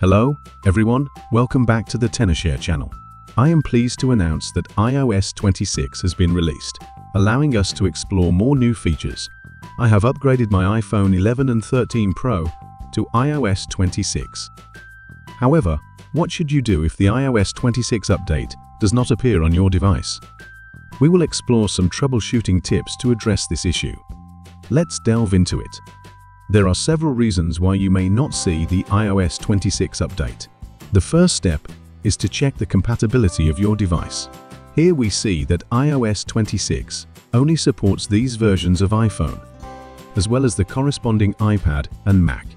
Hello, everyone. Welcome back to the Tenorshare channel. I am pleased to announce that iOS 26 has been released, allowing us to explore more new features. I have upgraded my iPhone 11 and 13 Pro to iOS 26. However, what should you do if the iOS 26 update does not appear on your device? We will explore some troubleshooting tips to address this issue. Let's delve into it. There are several reasons why you may not see the iOS 26 update. The first step is to check the compatibility of your device. Here we see that iOS 26 only supports these versions of iPhone, as well as the corresponding iPad and Mac.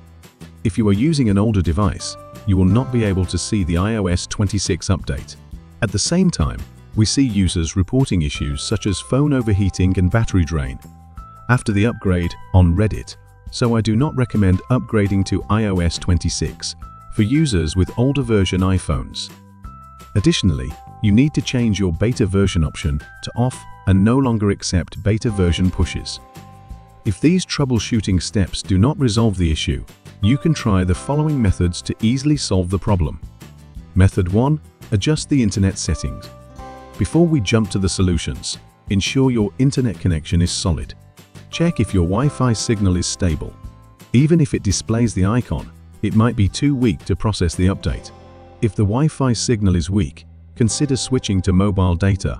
If you are using an older device, you will not be able to see the iOS 26 update. At the same time, we see users reporting issues such as phone overheating and battery drain after the upgrade on Reddit so I do not recommend upgrading to iOS 26 for users with older version iPhones. Additionally, you need to change your beta version option to off and no longer accept beta version pushes. If these troubleshooting steps do not resolve the issue, you can try the following methods to easily solve the problem. Method 1. Adjust the internet settings. Before we jump to the solutions, ensure your internet connection is solid. Check if your Wi-Fi signal is stable. Even if it displays the icon, it might be too weak to process the update. If the Wi-Fi signal is weak, consider switching to mobile data,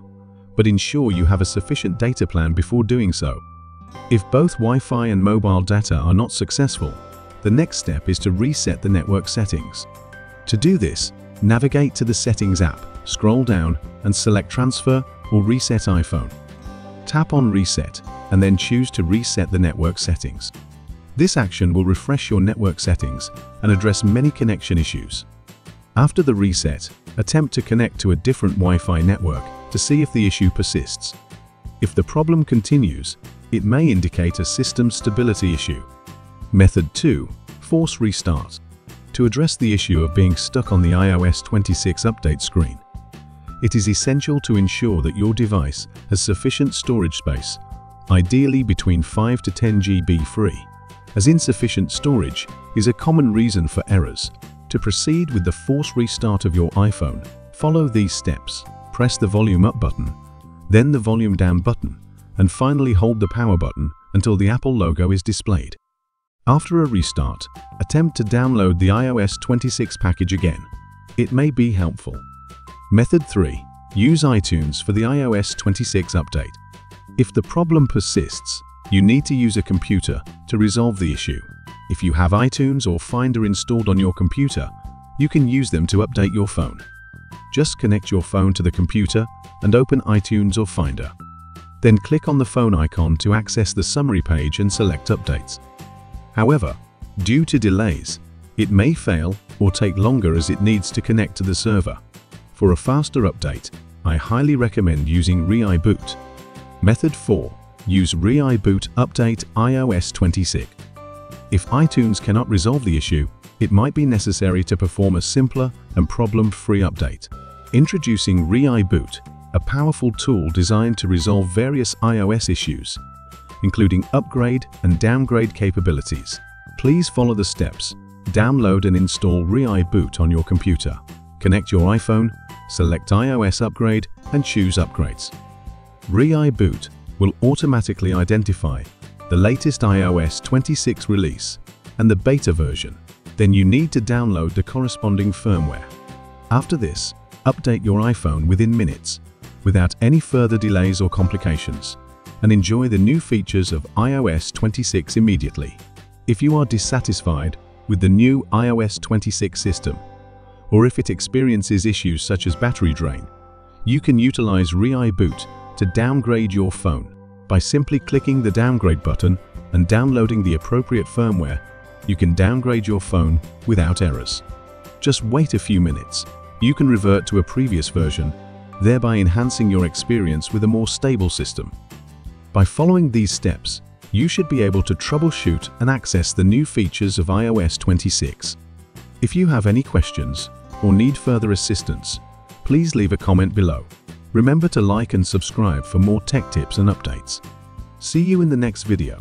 but ensure you have a sufficient data plan before doing so. If both Wi-Fi and mobile data are not successful, the next step is to reset the network settings. To do this, navigate to the Settings app, scroll down and select Transfer or Reset iPhone. Tap on Reset and then choose to reset the network settings. This action will refresh your network settings and address many connection issues. After the reset, attempt to connect to a different Wi-Fi network to see if the issue persists. If the problem continues, it may indicate a system stability issue. Method 2. Force Restart. To address the issue of being stuck on the iOS 26 update screen, it is essential to ensure that your device has sufficient storage space ideally between 5 to 10 GB free, as insufficient storage is a common reason for errors. To proceed with the force restart of your iPhone, follow these steps. Press the volume up button, then the volume down button, and finally hold the power button until the Apple logo is displayed. After a restart, attempt to download the iOS 26 package again. It may be helpful. Method 3. Use iTunes for the iOS 26 update. If the problem persists, you need to use a computer to resolve the issue. If you have iTunes or Finder installed on your computer, you can use them to update your phone. Just connect your phone to the computer and open iTunes or Finder. Then click on the phone icon to access the summary page and select Updates. However, due to delays, it may fail or take longer as it needs to connect to the server. For a faster update, I highly recommend using ReiBoot. Method 4. Use ReiBoot Update iOS 26. If iTunes cannot resolve the issue, it might be necessary to perform a simpler and problem-free update. Introducing ReiBoot, a powerful tool designed to resolve various iOS issues, including upgrade and downgrade capabilities. Please follow the steps. Download and install ReiBoot on your computer. Connect your iPhone, select iOS upgrade, and choose upgrades. ReiBoot will automatically identify the latest iOS 26 release and the beta version. Then you need to download the corresponding firmware. After this, update your iPhone within minutes, without any further delays or complications, and enjoy the new features of iOS 26 immediately. If you are dissatisfied with the new iOS 26 system, or if it experiences issues such as battery drain, you can utilize ReiBoot to downgrade your phone. By simply clicking the downgrade button and downloading the appropriate firmware, you can downgrade your phone without errors. Just wait a few minutes. You can revert to a previous version, thereby enhancing your experience with a more stable system. By following these steps, you should be able to troubleshoot and access the new features of iOS 26. If you have any questions or need further assistance, please leave a comment below. Remember to like and subscribe for more tech tips and updates. See you in the next video.